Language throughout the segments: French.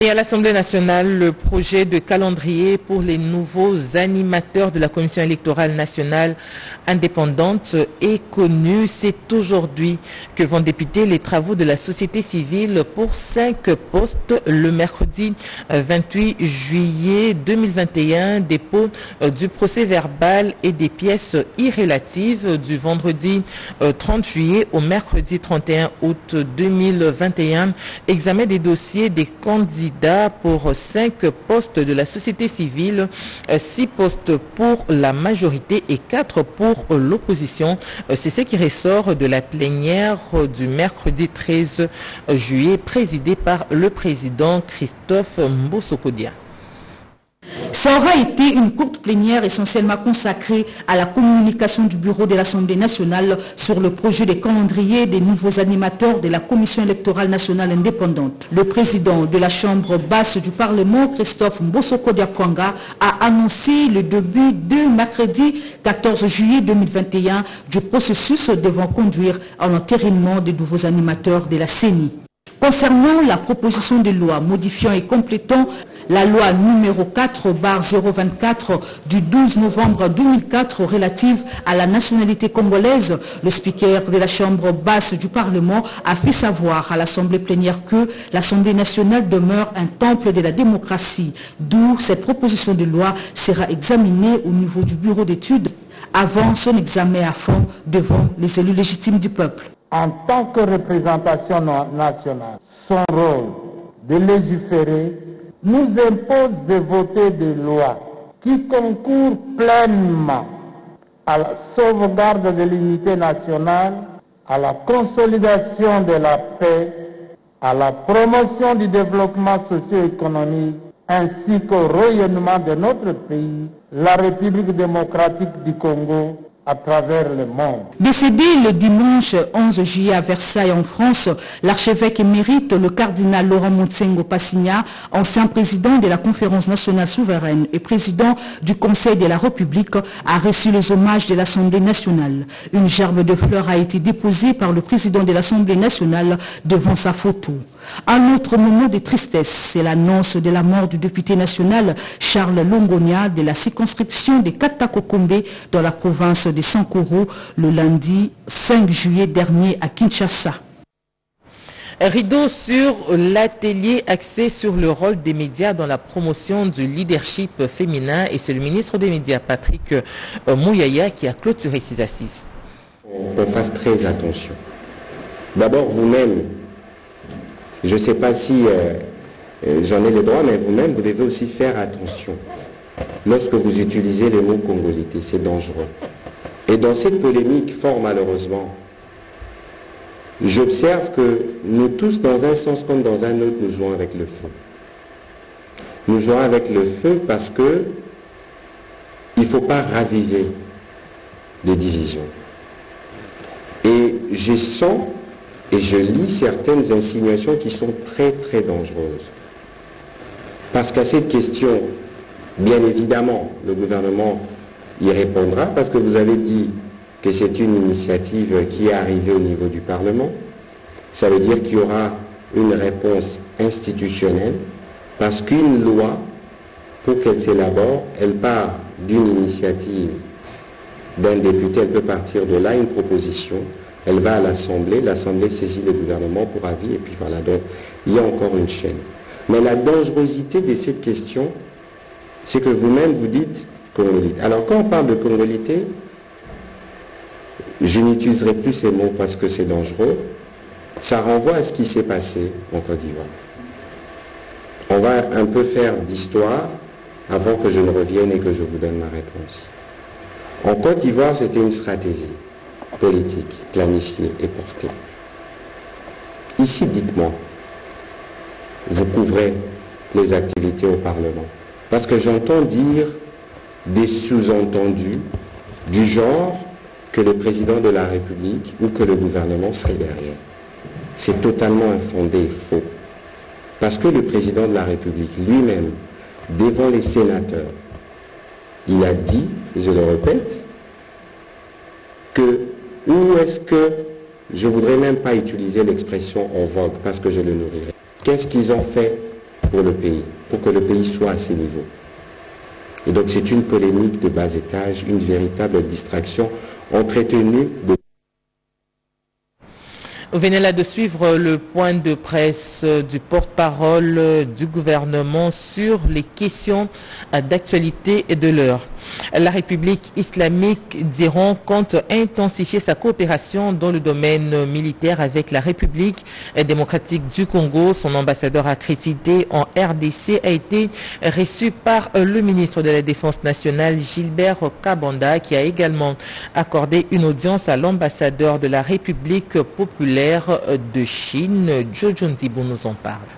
Et à l'Assemblée nationale, le projet de calendrier pour les nouveaux animateurs de la Commission électorale nationale indépendante est connu. C'est aujourd'hui que vont débuter les travaux de la société civile pour cinq postes le mercredi 28 euh, juillet 2021. Dépôt euh, du procès verbal et des pièces irrélatives du vendredi 30 euh, juillet au mercredi 31 août 2021. Examen des dossiers des candidats pour cinq postes de la société civile, six postes pour la majorité et quatre pour l'opposition. C'est ce qui ressort de la plénière du mercredi 13 juillet présidée par le président Christophe Mbosokodia. Ça aura été une courte plénière essentiellement consacrée à la communication du bureau de l'Assemblée nationale sur le projet de calendrier des nouveaux animateurs de la Commission électorale nationale indépendante. Le président de la Chambre basse du Parlement, Christophe Mbosoko Diakwanga, a annoncé le début de mercredi 14 juillet 2021 du processus devant conduire à l'entérinement des nouveaux animateurs de la CENI. Concernant la proposition de loi modifiant et complétant la loi numéro 4 024 du 12 novembre 2004 relative à la nationalité congolaise, le speaker de la Chambre basse du Parlement a fait savoir à l'Assemblée plénière que l'Assemblée nationale demeure un temple de la démocratie, d'où cette proposition de loi sera examinée au niveau du bureau d'études avant son examen à fond devant les élus légitimes du peuple. En tant que représentation nationale, son rôle de légiférer nous impose de voter des lois qui concourent pleinement à la sauvegarde de l'unité nationale, à la consolidation de la paix, à la promotion du développement socio-économique, ainsi qu'au rayonnement de notre pays, la République démocratique du Congo, travers le monde. Décédé le dimanche 11 juillet à Versailles en France, l'archevêque émérite, le cardinal Laurent Montsengo Passigna, ancien président de la conférence nationale souveraine et président du Conseil de la République, a reçu les hommages de l'Assemblée nationale. Une gerbe de fleurs a été déposée par le président de l'Assemblée nationale devant sa photo. Un autre moment de tristesse, c'est l'annonce de la mort du député national Charles Longonia de la circonscription de Katakokombe dans la province de Sankoro le lundi 5 juillet dernier à Kinshasa. Rideau sur l'atelier axé sur le rôle des médias dans la promotion du leadership féminin et c'est le ministre des médias Patrick euh, Mouyaya qui a clôturé ces assises. On fasse très attention. D'abord vous-même, je ne sais pas si euh, euh, j'en ai le droit, mais vous-même, vous devez aussi faire attention lorsque vous utilisez le mot congolité. C'est dangereux. Et dans cette polémique, fort malheureusement, j'observe que nous tous, dans un sens comme dans un autre, nous jouons avec le feu. Nous jouons avec le feu parce que il ne faut pas raviver les divisions. Et je sens et je lis certaines insinuations qui sont très très dangereuses. Parce qu'à cette question, bien évidemment, le gouvernement y répondra parce que vous avez dit que c'est une initiative qui est arrivée au niveau du Parlement. Ça veut dire qu'il y aura une réponse institutionnelle parce qu'une loi, pour qu'elle s'élabore, elle part d'une initiative d'un député, elle peut partir de là, une proposition, elle va à l'Assemblée, l'Assemblée saisit le gouvernement pour avis, et puis voilà, donc il y a encore une chaîne. Mais la dangerosité de cette question, c'est que vous-même vous dites Alors quand on parle de congolité, je n'utiliserai plus ces mots parce que c'est dangereux. Ça renvoie à ce qui s'est passé en Côte d'Ivoire. On va un peu faire d'histoire avant que je ne revienne et que je vous donne ma réponse. En Côte d'Ivoire, c'était une stratégie politique planifiée et portée. Ici, dites-moi, vous couvrez les activités au Parlement. Parce que j'entends dire des sous-entendus du genre que le président de la République ou que le gouvernement serait derrière. C'est totalement infondé et faux. Parce que le président de la République lui-même, devant les sénateurs, il a dit, je le répète, que ou est-ce que je ne voudrais même pas utiliser l'expression en vogue parce que je le nourrirai Qu'est-ce qu'ils ont fait pour le pays, pour que le pays soit à ces niveaux. Et donc c'est une polémique de bas étage, une véritable distraction entretenue de vous venez là de suivre le point de presse du porte-parole du gouvernement sur les questions d'actualité et de l'heure. La République islamique d'Iran compte intensifier sa coopération dans le domaine militaire avec la République démocratique du Congo. Son ambassadeur accrédité en RDC a été reçu par le ministre de la Défense nationale Gilbert Kabanda qui a également accordé une audience à l'ambassadeur de la République populaire de Chine. Jojo Ndibou nous en parle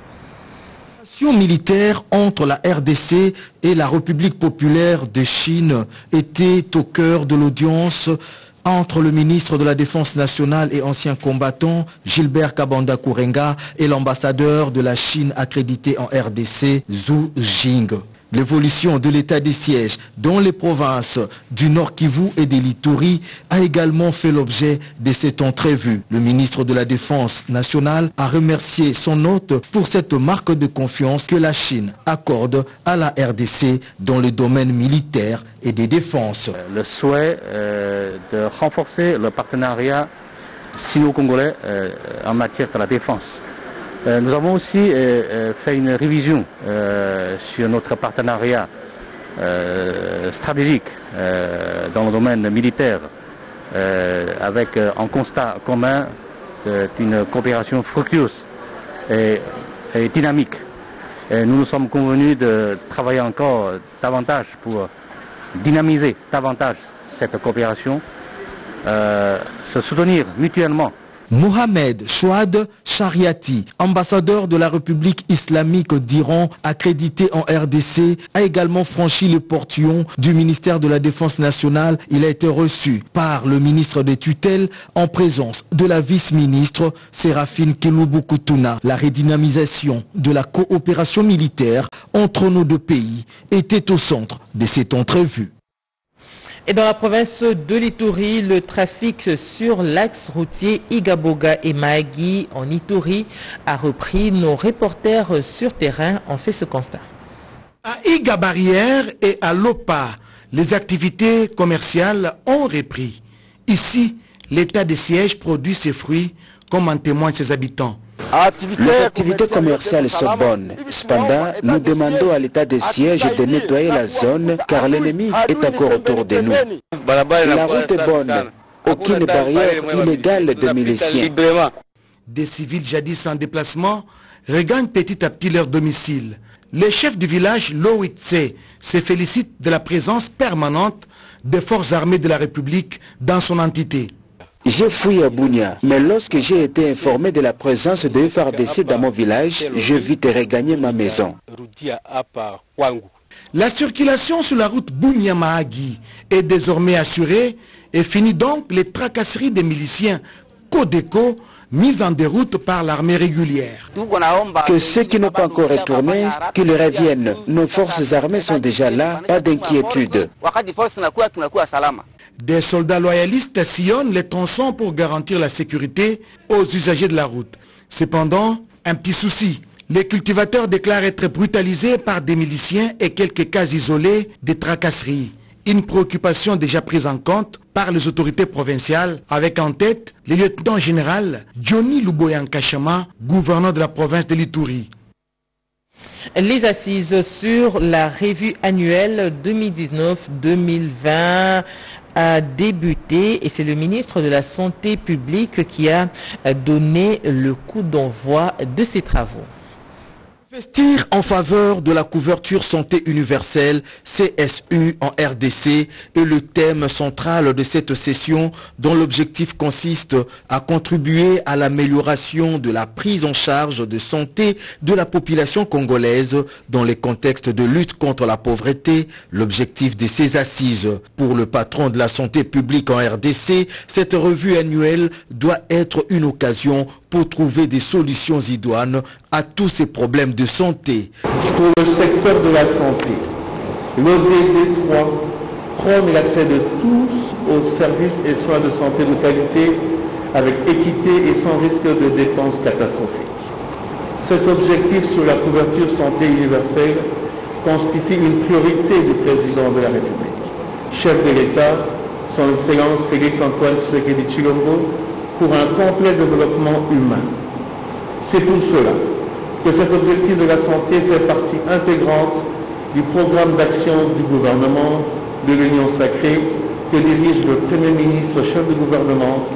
militaire entre la RDC et la République populaire de Chine était au cœur de l'audience entre le ministre de la Défense nationale et ancien combattant Gilbert Kabanda Kourenga et l'ambassadeur de la Chine accrédité en RDC Zhu Jing. L'évolution de l'état des sièges dans les provinces du Nord Kivu et des Litouris a également fait l'objet de cette entrevue. Le ministre de la Défense nationale a remercié son hôte pour cette marque de confiance que la Chine accorde à la RDC dans le domaine militaire et des défenses. Euh, le souhait euh, de renforcer le partenariat sino-congolais euh, en matière de la défense. Euh, nous avons aussi euh, euh, fait une révision sur notre partenariat stratégique dans le domaine militaire avec un constat commun d'une coopération fructueuse et, dynamique. nous nous sommes convenus de travailler encore davantage pour dynamiser davantage cette coopération, se soutenir mutuellement Mohamed Chouad Shariati, ambassadeur de la République islamique d'Iran accrédité en RDC, a également franchi le portillon du ministère de la Défense nationale. Il a été reçu par le ministre des tutelles en présence de la vice-ministre Séraphine Keloubou-Koutouna. La redynamisation de la coopération militaire entre nos deux pays était au centre de cette entrevue. Et dans la province de l'Itourie, le trafic sur l'axe routier Igaboga et Maagui en Itourie a repris. Nos reporters sur terrain ont fait ce constat. À Igabarrière et à Lopa, les activités commerciales ont repris. Ici, l'état de siège produit ses fruits, comme en témoignent ses habitants. Les activités commerciales sont bonnes. Cependant, nous demandons à l'état de siège de nettoyer la zone car l'ennemi est encore autour de nous. La route est bonne. Aucune barrière illégale de miliciens. Des civils jadis en déplacement regagnent petit à petit leur domicile. Le chef du village, Lowitse, se félicite de la présence permanente des forces armées de la République dans son entité. J'ai fui à Bounia, mais lorsque j'ai été informé de la présence de FRDC dans mon village, je vite regagner ma maison. La circulation sur la route Bounia-Mahagi est désormais assurée et finit donc les tracasseries des miliciens Codeco mises en déroute par l'armée régulière. Que ceux qui n'ont pas encore retourné, qu'ils reviennent. Nos forces armées sont déjà là, pas d'inquiétude. Des soldats loyalistes sillonnent les tronçons pour garantir la sécurité aux usagers de la route. Cependant, un petit souci. Les cultivateurs déclarent être brutalisés par des miliciens et quelques cas isolés de tracasseries. Une préoccupation déjà prise en compte par les autorités provinciales, avec en tête le lieutenant général Johnny Luboyan Kachama, gouverneur de la province de l'Itourie. Les assises sur la revue annuelle 2019-2020 a débuté et c'est le ministre de la Santé publique qui a donné le coup d'envoi de ces travaux. Investir en faveur de la couverture santé universelle, CSU en RDC, est le thème central de cette session dont l'objectif consiste à contribuer à l'amélioration de la prise en charge de santé de la population congolaise dans les contextes de lutte contre la pauvreté, l'objectif de ces assises. Pour le patron de la santé publique en RDC, cette revue annuelle doit être une occasion pour trouver des solutions idoines à tous ces problèmes de santé. Pour le secteur de la santé, l'ODD 3 prône l'accès de tous aux services et soins de santé de qualité avec équité et sans risque de dépenses catastrophiques. Cet objectif sur la couverture santé universelle constitue une priorité du président de la République. Chef de l'État, son Excellence Félix-Antoine Tshisekedi Chilombo, pour un complet développement humain. C'est pour cela que cet objectif de la santé fait partie intégrante du programme d'action du gouvernement de l'Union sacrée que dirige le Premier ministre chef du gouvernement,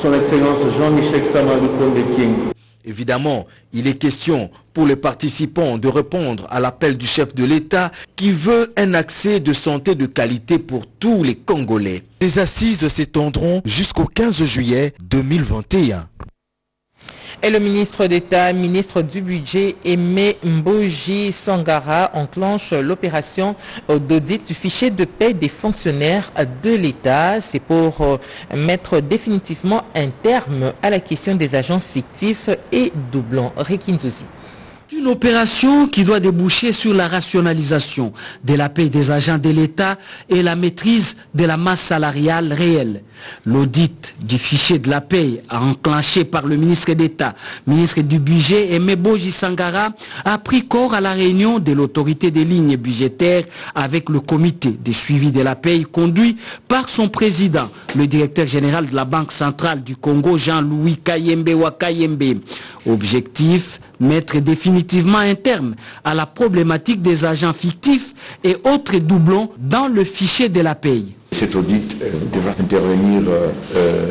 son Excellence Jean-Michel Samadou Konde Évidemment, il est question pour les participants de répondre à l'appel du chef de l'État qui veut un accès de santé de qualité pour tous les Congolais. Les assises s'étendront jusqu'au 15 juillet 2021. Et le ministre d'État, ministre du Budget, Aimé Mboji Sangara, enclenche l'opération d'audit du fichier de paie des fonctionnaires de l'État. C'est pour euh, mettre définitivement un terme à la question des agents fictifs et doublons. Rekinzuzi. Une opération qui doit déboucher sur la rationalisation de la paie des agents de l'État et la maîtrise de la masse salariale réelle. L'audit du fichier de la paie enclenché par le ministre d'État, ministre du Budget et Sangara a pris corps à la réunion de l'autorité des lignes budgétaires avec le comité de suivi de la paie conduit par son président, le directeur général de la Banque centrale du Congo, Jean-Louis Kayembe Wakayembe. Objectif, mettre définitivement un terme à la problématique des agents fictifs et autres doublons dans le fichier de la paye. Cet audit euh, devra intervenir euh, euh,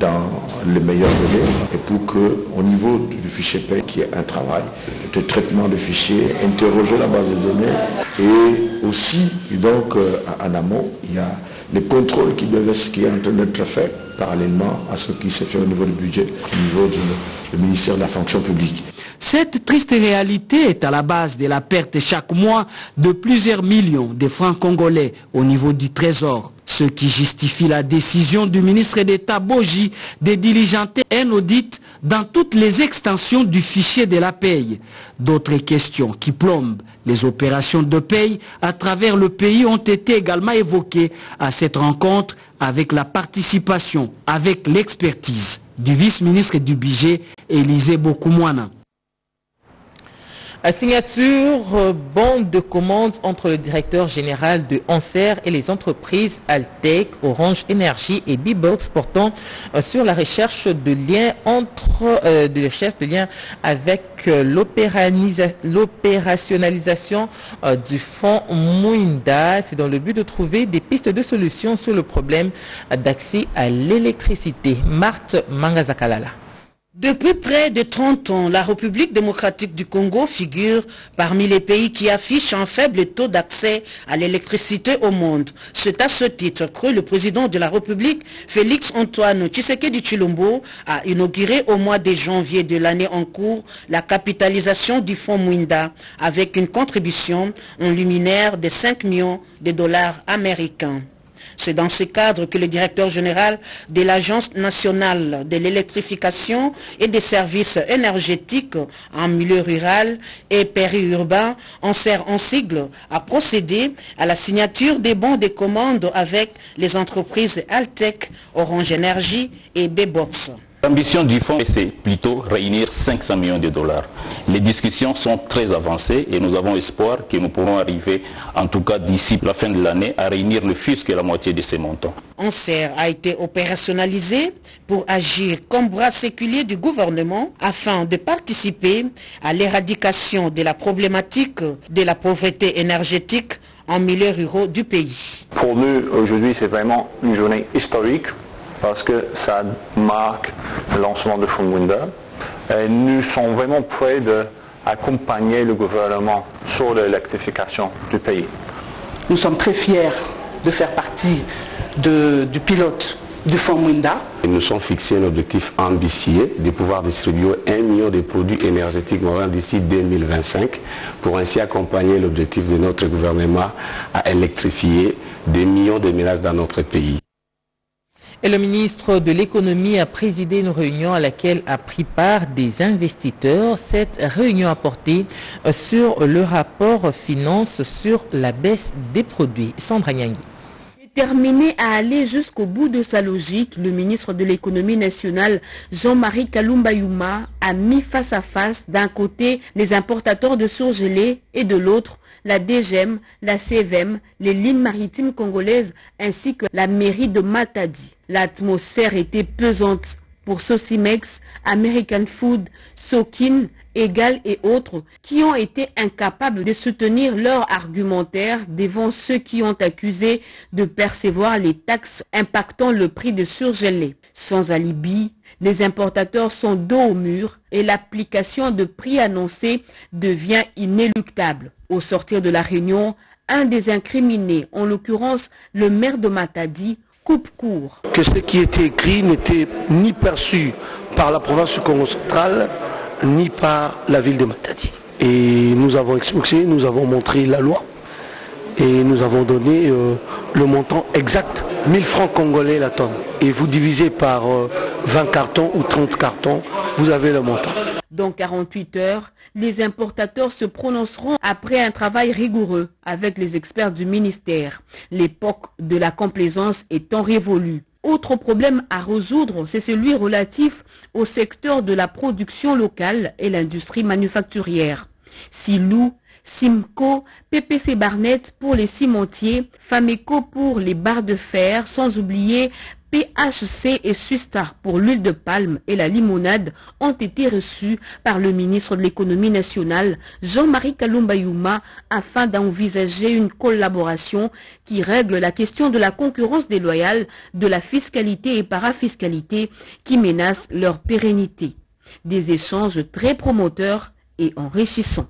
dans le meilleur délai et pour qu'au niveau du fichier paye, qui est un travail de traitement de fichiers, interroger la base de données et aussi, donc, en amont, il y a les contrôles qui, devaient, qui est en train d'être fait parallèlement à ce qui s'est fait au niveau du budget, au niveau du ministère de la fonction publique. Cette triste réalité est à la base de la perte chaque mois de plusieurs millions de francs congolais au niveau du trésor. Ce qui justifie la décision du ministre d'État Boji de diligenter un audit dans toutes les extensions du fichier de la paye. D'autres questions qui plombent les opérations de paye à travers le pays ont été également évoquées à cette rencontre avec la participation, avec l'expertise du vice-ministre du budget Élisée Bokoumouana. Signature euh, bande de commande entre le directeur général de Anser et les entreprises Altec, Orange Énergie et Bibox portant euh, sur la recherche de liens entre euh, de liens avec l'opérationnalisation du fonds Mouinda. C'est dans le but de trouver des pistes de solutions sur le problème d'accès à l'électricité. Marthe Mangazakalala. Depuis près de 30 ans, la République démocratique du Congo figure parmi les pays qui affichent un faible taux d'accès à l'électricité au monde. C'est à ce titre que le président de la République, Félix Antoine Tshisekedi Chilombo, a inauguré au mois de janvier de l'année en cours la capitalisation du fonds Mwinda avec une contribution en luminaire de 5 millions de dollars américains. C'est dans ce cadre que le directeur général de l'Agence nationale de l'électrification et des services énergétiques en milieu rural et périurbain, en sert en sigle, a procédé à la signature des bons de commande avec les entreprises Altec, Orange Energy et B-Box. L'ambition du fonds, c'est plutôt réunir 500 millions de dollars. Les discussions sont très avancées et nous avons espoir que nous pourrons arriver, en tout cas d'ici la fin de l'année, à réunir le fisc et la moitié de ces montants. ANSER a été opérationnalisé pour agir comme bras séculier du gouvernement afin de participer à l'éradication de la problématique de la pauvreté énergétique en milieu ruraux du pays. Pour nous, aujourd'hui, c'est vraiment une journée historique parce que ça marque le lancement de Fumunda. Et nous sommes vraiment prêts d'accompagner le gouvernement sur l'électrification du pays. Nous sommes très fiers de faire partie du pilote du Fonds Munda. Nous sommes fixés un objectif ambitieux de pouvoir distribuer un million de produits énergétiques d'ici 2025 pour ainsi accompagner l'objectif de notre gouvernement à électrifier des millions de ménages dans notre pays. Et le ministre de l'économie a présidé une réunion à laquelle a pris part des investisseurs. Cette réunion a porté euh, sur le rapport finance sur la baisse des produits. Sandra Nyangui Déterminé à aller jusqu'au bout de sa logique, le ministre de l'économie nationale, Jean-Marie Kalumbayuma, a mis face à face d'un côté les importateurs de surgelés et de l'autre la DGM, la CVM, les lignes maritimes congolaises ainsi que la mairie de Matadi. L'atmosphère était pesante pour Sosimex, American Food, Sokin, Egal et autres qui ont été incapables de soutenir leur argumentaire devant ceux qui ont accusé de percevoir les taxes impactant le prix de surgelés. Sans alibi, les importateurs sont dos au mur et l'application de prix annoncés devient inéluctable. Au sortir de la réunion, un des incriminés, en l'occurrence le maire de Matadi, court. Que ce qui était écrit n'était ni perçu par la province du Congo central, ni par la ville de Matadi. Et nous avons expliqué, nous avons montré la loi et nous avons donné euh, le montant exact, 1000 francs congolais la tonne. Et vous divisez par 20 euh, cartons ou 30 cartons, vous avez le montant. Dans 48 heures, les importateurs se prononceront après un travail rigoureux avec les experts du ministère, l'époque de la complaisance étant révolue. Autre problème à résoudre, c'est celui relatif au secteur de la production locale et l'industrie manufacturière. Silou, Simco, PPC Barnett pour les cimentiers, Fameco pour les barres de fer, sans oublier PHC et Sustar pour l'huile de palme et la limonade ont été reçus par le ministre de l'économie nationale Jean-Marie Kalumbayuma afin d'envisager une collaboration qui règle la question de la concurrence déloyale, de la fiscalité et parafiscalité qui menacent leur pérennité. Des échanges très promoteurs et enrichissants.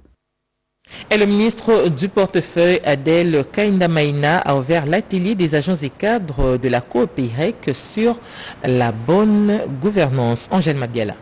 Et le ministre du portefeuille Adèle Kaindamaina a ouvert l'atelier des agents et cadres de la COOPIREC sur la bonne gouvernance. Angèle Mabiala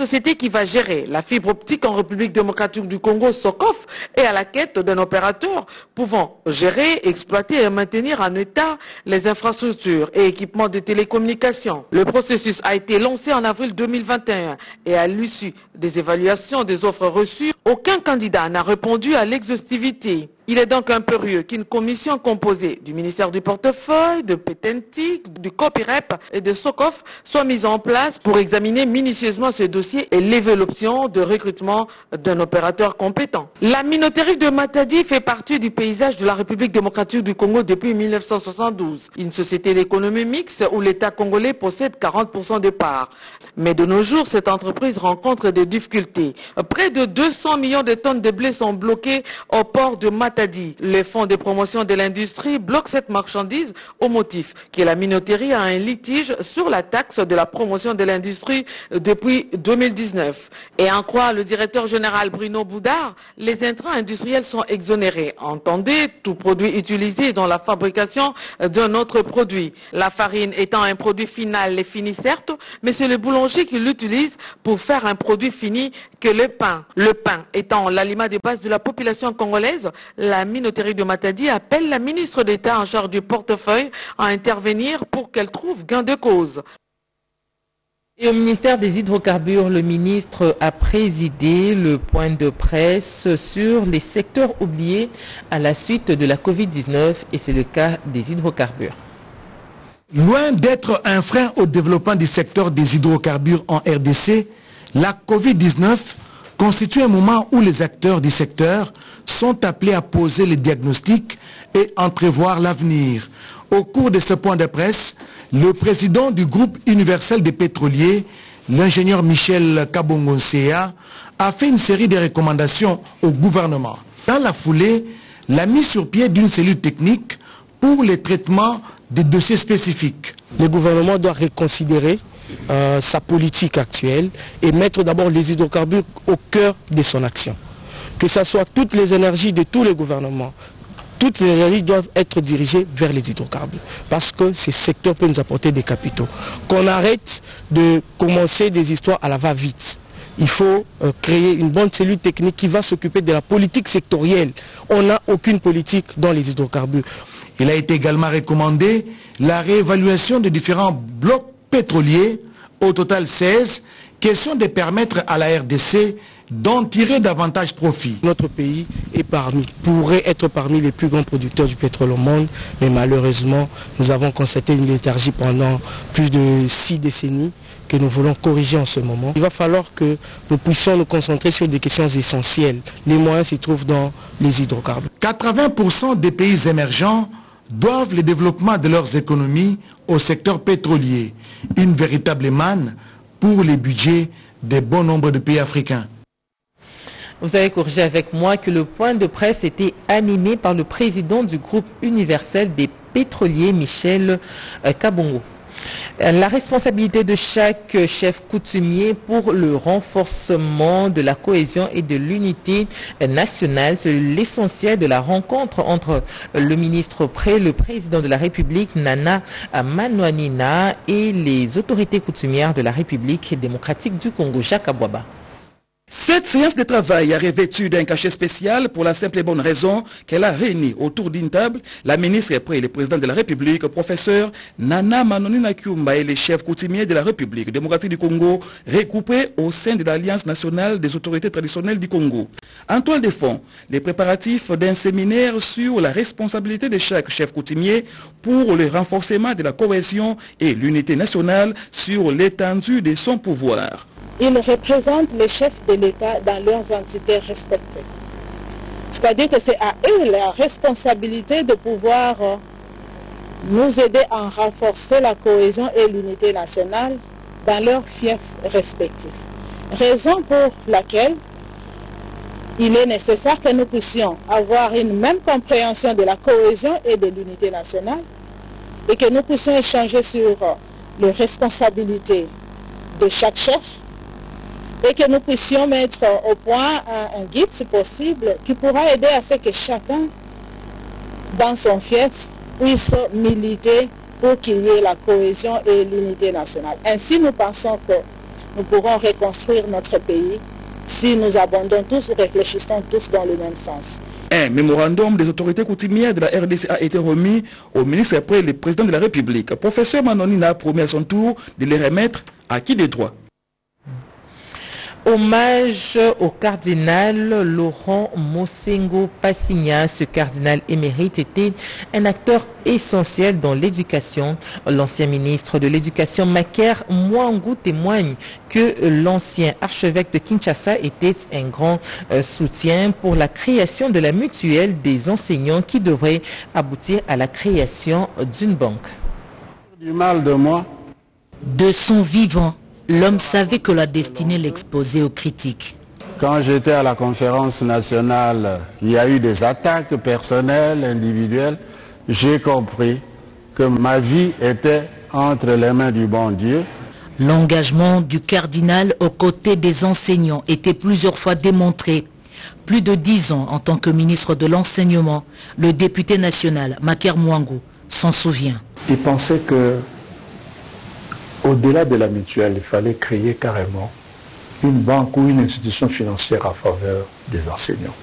société qui va gérer la fibre optique en République démocratique du Congo, SOCOF, est à la quête d'un opérateur pouvant gérer, exploiter et maintenir en état les infrastructures et équipements de télécommunications. Le processus a été lancé en avril 2021 et à l'issue des évaluations des offres reçues, aucun candidat n'a répondu à l'exhaustivité. Il est donc impérieux qu'une commission composée du ministère du Portefeuille, de Petentic, du COPIREP et de SOCOF soit mise en place pour examiner minutieusement ce dossier et lever l'option de recrutement d'un opérateur compétent. La minoterie de Matadi fait partie du paysage de la République démocratique du Congo depuis 1972. Une société d'économie mixte où l'État congolais possède 40% des parts. Mais de nos jours, cette entreprise rencontre des difficultés. Près de 200 millions de tonnes de blé sont bloquées au port de Matadi dit, les fonds de promotion de l'industrie bloquent cette marchandise au motif que la minoterie a un litige sur la taxe de la promotion de l'industrie depuis 2019. Et en croire le directeur général Bruno Boudard, les intrants industriels sont exonérés? Entendez, tout produit utilisé dans la fabrication d'un autre produit. La farine étant un produit final et fini certes, mais c'est le boulanger qui l'utilise pour faire un produit fini que le pain. Le pain étant l'aliment de base de la population congolaise, la minoterie de Matadi appelle la ministre d'État en charge du portefeuille à intervenir pour qu'elle trouve gain de cause. Et au ministère des Hydrocarbures, le ministre a présidé le point de presse sur les secteurs oubliés à la suite de la Covid-19 et c'est le cas des hydrocarbures. Loin d'être un frein au développement du secteur des hydrocarbures en RDC, la Covid-19 constitue un moment où les acteurs du secteur sont appelés à poser les diagnostics et entrevoir l'avenir. Au cours de ce point de presse, le président du groupe universel des pétroliers, l'ingénieur Michel Kabongonsea, a fait une série de recommandations au gouvernement. Dans la foulée, la mise sur pied d'une cellule technique pour le traitement des dossiers spécifiques. Le gouvernement doit reconsidérer euh, sa politique actuelle et mettre d'abord les hydrocarbures au cœur de son action. Que ce soit toutes les énergies de tous les gouvernements, toutes les énergies doivent être dirigées vers les hydrocarbures parce que ces secteurs peuvent nous apporter des capitaux. Qu'on arrête de commencer des histoires à la va-vite. Il faut euh, créer une bonne cellule technique qui va s'occuper de la politique sectorielle. On n'a aucune politique dans les hydrocarbures. Il a été également recommandé la réévaluation des différents blocs pétroliers, au total 16, question de permettre à la RDC d'en tirer davantage profit. Notre pays est parmi, pourrait être parmi les plus grands producteurs du pétrole au monde, mais malheureusement, nous avons constaté une léthargie pendant plus de six décennies que nous voulons corriger en ce moment. Il va falloir que nous puissions nous concentrer sur des questions essentielles. Les moyens s'y trouvent dans les hydrocarbures. 80% des pays émergents doivent le développement de leurs économies au secteur pétrolier, une véritable manne pour les budgets des bon nombre de pays africains. Vous avez corrigé avec moi que le point de presse était animé par le président du groupe universel des pétroliers, Michel euh, Kabongo. La responsabilité de chaque chef coutumier pour le renforcement de la cohésion et de l'unité nationale, c'est l'essentiel de la rencontre entre le ministre près le président de la République, Nana Manouanina, et les autorités coutumières de la République démocratique du Congo, Jacques Abouaba. Cette séance de travail a revêtu d'un cachet spécial pour la simple et bonne raison qu'elle a réuni autour d'une table la ministre et le président de la République, professeur Nana Manonina Kyumba et les chefs coutumiers de la République démocratique du Congo, recoupés au sein de l'Alliance nationale des autorités traditionnelles du Congo. En toile les préparatifs d'un séminaire sur la responsabilité de chaque chef coutumier pour le renforcement de la cohésion et l'unité nationale sur l'étendue de son pouvoir. Ils représentent les chefs de l'État dans leurs entités respectives. C'est-à-dire que c'est à eux la responsabilité de pouvoir euh, nous aider à renforcer la cohésion et l'unité nationale dans leurs fiefs respectifs. Raison pour laquelle il est nécessaire que nous puissions avoir une même compréhension de la cohésion et de l'unité nationale et que nous puissions échanger sur euh, les responsabilités de chaque chef et que nous puissions mettre au point un, guide, si possible, qui pourra aider à ce que chacun, dans son fief, puisse militer pour qu'il y ait la cohésion et l'unité nationale. Ainsi, nous pensons que nous pourrons reconstruire notre pays si nous abandonnons tous, réfléchissons tous dans le même sens. Un mémorandum des autorités coutumières de la RDC a été remis au ministre après le président de la République. Professeur Manonina a promis à son tour de les remettre à qui des droits Hommage au cardinal Laurent Mosengo Passigna. Ce cardinal émérite était un acteur essentiel dans l'éducation. L'ancien ministre de l'Éducation, Maker Mwangu, témoigne que l'ancien archevêque de Kinshasa était un grand euh, soutien pour la création de la mutuelle des enseignants qui devrait aboutir à la création d'une banque. Du mal de moi. De son vivant, l'homme savait que la destinée l'exposait aux critiques. Quand j'étais à la conférence nationale, il y a eu des attaques personnelles, individuelles. J'ai compris que ma vie était entre les mains du bon Dieu. L'engagement du cardinal aux côtés des enseignants était plusieurs fois démontré. Plus de dix ans en tant que ministre de l'enseignement, le député national, Maker Mwangu, s'en souvient. Il pensait que au-delà de la mutuelle, il fallait créer carrément une banque ou une institution financière à faveur des enseignants.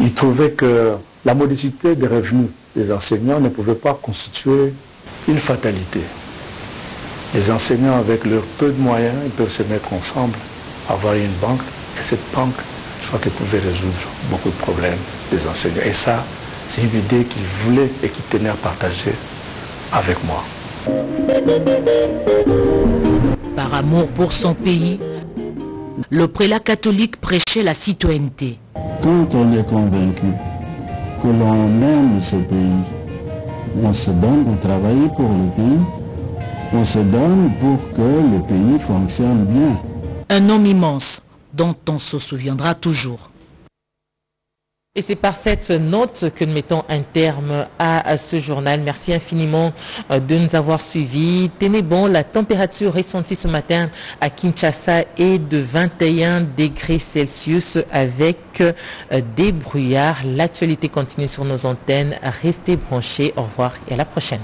Il trouvait que la modicité des revenus des enseignants ne pouvait pas constituer une fatalité. Les enseignants, avec leurs peu de moyens, ils peuvent se mettre ensemble, avoir une banque, et cette banque, je crois qu'elle pouvait résoudre beaucoup de problèmes des enseignants. Et ça, c'est une idée qu'il voulait et qu'il tenait à partager avec moi. Par amour pour son pays, le prélat catholique prêchait la citoyenneté. Quand on est convaincu que l'on aime ce pays, on se donne pour travailler pour le pays, on se donne pour que le pays fonctionne bien. Un homme immense dont on se souviendra toujours. Et c'est par cette note que nous mettons un terme à ce journal. Merci infiniment euh, de nous avoir suivis. Tenez bon, la température ressentie ce matin à Kinshasa est de 21 degrés Celsius avec euh, des brouillards. L'actualité continue sur nos antennes. Restez branchés. Au revoir et à la prochaine.